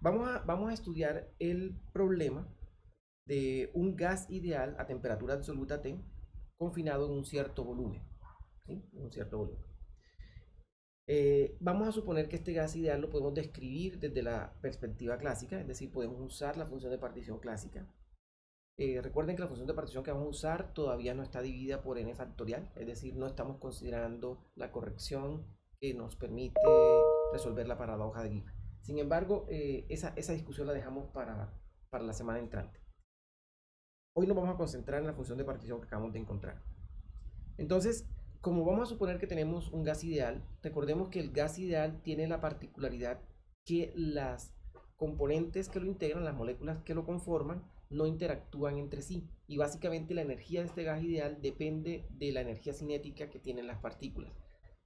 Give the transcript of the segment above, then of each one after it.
Vamos a, estudiar el problema de un gas ideal a temperatura absoluta T confinado en un cierto volumen. Un cierto volumen. Eh, vamos a suponer que este gas ideal lo podemos describir desde la perspectiva clásica, es decir, podemos usar la función de partición clásica. Eh, recuerden que la función de partición que vamos a usar todavía no está dividida por n factorial, es decir, no estamos considerando la corrección que nos permite resolver la paradoja de Gibbs. Sin embargo, eh, esa, esa, discusión la dejamos para, para la semana entrante. Hoy nos vamos a concentrar en la función de partición que acabamos de encontrar. Entonces, como vamos a suponer que tenemos un gas ideal, recordemos que el gas ideal tiene la particularidad que las componentes que lo integran, las moléculas que lo conforman, no interactúan entre sí. Y básicamente la energía de este gas ideal depende de la energía cinética que tienen las partículas.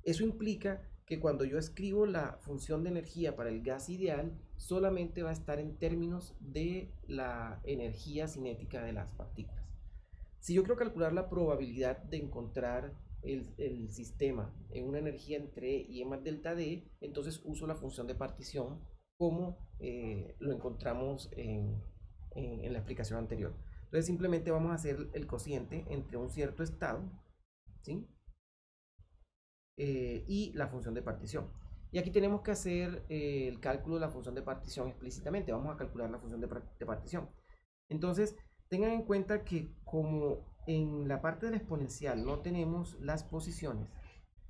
Eso implica que cuando yo escribo la función de energía para el gas ideal, solamente va a estar en términos de la energía cinética de las partículas. Si yo quiero calcular la probabilidad de encontrar el, sistema en una energía entre E y E más delta D, entonces uso la función de partición como eh, lo encontramos en, en, la explicación anterior. Entonces simplemente vamos a hacer el cociente entre un cierto estado ¿sí? Eh, y la función de partición. Y aquí tenemos que hacer eh, el cálculo de la función de partición explícitamente. Vamos a calcular la función de, partición. Entonces, tengan en cuenta que como en la parte de la exponencial no tenemos las posiciones,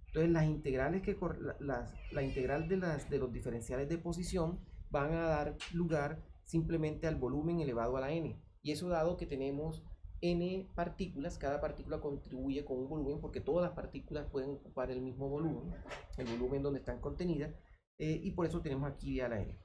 entonces las integrales que las, la integral de, las, de los diferenciales de posición van a dar lugar simplemente al volumen elevado a la n. Y eso dado que tenemos n partículas, cada partícula contribuye con un volumen porque todas las partículas pueden ocupar el mismo volumen, el volumen donde están contenidas, eh, y por eso tenemos aquí a la n.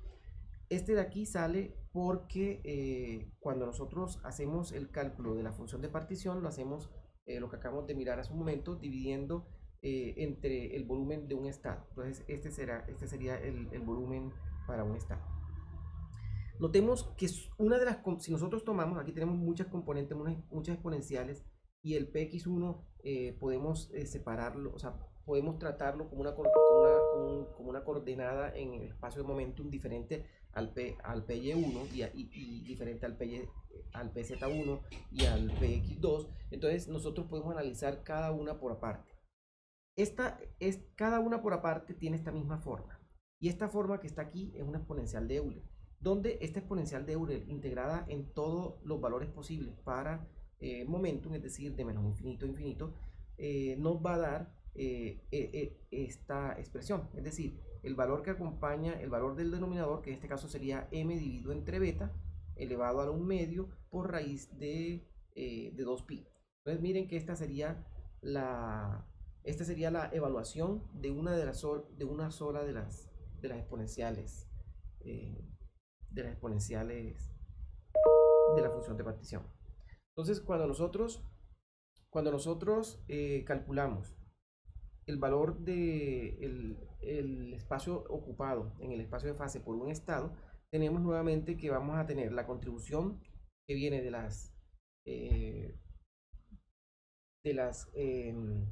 Este de aquí sale porque eh, cuando nosotros hacemos el cálculo de la función de partición, lo hacemos eh, lo que acabamos de mirar hace un momento, dividiendo entre el volumen de un estado. Entonces, este, será, este sería el, el volumen para un estado. Notemos que una de las, si nosotros tomamos, aquí tenemos muchas componentes, muchas exponenciales, y el px1 podemos separarlo, o sea, podemos tratarlo como una, como una, coordenada en el espacio de momentum diferente al, P, al PY1 y, y, diferente al, PY, al PZ1 y al PX2. Entonces nosotros podemos analizar cada una por aparte. Esta es, cada una por aparte tiene esta misma forma. Y esta forma que está aquí es una exponencial de Euler, donde esta exponencial de Euler integrada en todos los valores posibles para eh, momentum, es decir, de menos infinito a infinito, eh, nos va a dar eh, esta expresión. Es decir, el valor que acompaña el valor del denominador, que en este caso sería m dividido entre beta, elevado a un medio por raíz de, de 2pi. Entonces miren que esta sería la, esta sería la evaluación de una, de las, de una sola de las, de las exponenciales. De las exponenciales de la función de partición. Entonces, cuando nosotros, cuando nosotros eh, calculamos el valor del el espacio ocupado en el espacio de fase por un estado, tenemos nuevamente que vamos a tener la contribución que viene de las eh, de las em,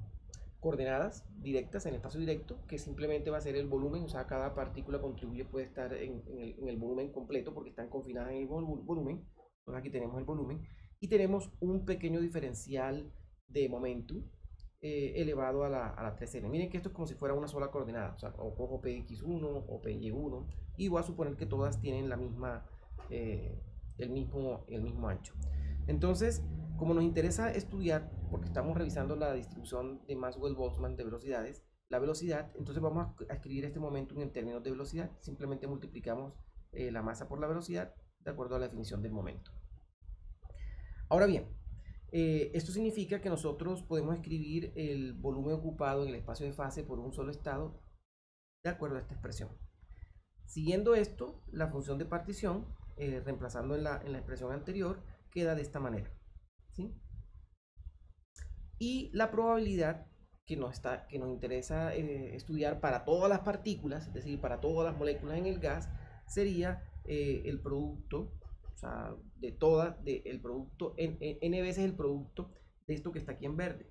coordenadas directas en el espacio directo, que simplemente va a ser el volumen, o sea, cada partícula contribuye, puede estar en, el, volumen completo porque están confinadas en el volumen. Entonces aquí tenemos el volumen. Y tenemos un pequeño diferencial de momentum eh, elevado a la, a la 3n. Miren que esto es como si fuera una sola coordenada, o sea, o cojo px1 o py1 y voy a suponer que todas tienen la misma, eh, el, mismo, el mismo ancho. Entonces, como nos interesa estudiar, porque estamos revisando la distribución de Maxwell-Boltzmann de velocidades, la velocidad, entonces vamos a escribir este momento en términos de velocidad, simplemente multiplicamos eh, la masa por la velocidad de acuerdo a la definición del momento. Ahora bien, eh, esto significa que nosotros podemos escribir el volumen ocupado en el espacio de fase por un solo estado de acuerdo a esta expresión. Siguiendo esto, la función de partición, eh, reemplazando en la, en la, expresión anterior, queda de esta manera. Y la probabilidad que nos, está, que nos interesa eh, estudiar para todas las partículas, es decir, para todas las moléculas en el gas, sería el producto o sea, de toda, de el producto, n, n veces el producto de esto que está aquí en verde,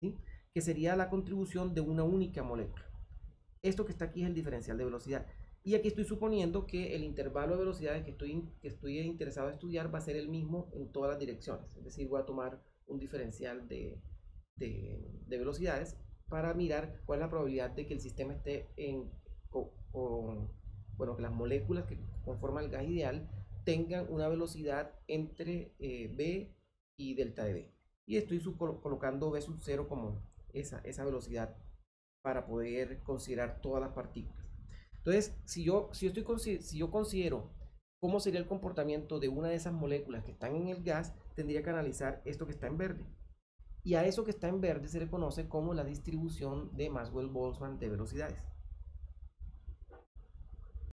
que sería la contribución de una única molécula. Esto que está aquí es el diferencial de velocidad. Y aquí estoy suponiendo que el intervalo de velocidades que estoy, que estoy interesado en estudiar va a ser el mismo en todas las direcciones. Es decir, voy a tomar un diferencial de, de, velocidades para mirar cuál es la probabilidad de que el sistema esté en, o, bueno, que las moléculas que conforman el gas ideal tengan una velocidad entre eh, B y delta de B. Y estoy colocando B sub 0 como esa, esa velocidad para poder considerar todas las partículas. Entonces, si yo, si, yo estoy, si yo considero cómo sería el comportamiento de una de esas moléculas que están en el gas, tendría que analizar esto que está en verde. Y a eso que está en verde se le conoce como la distribución de Maxwell-Boltzmann de velocidades.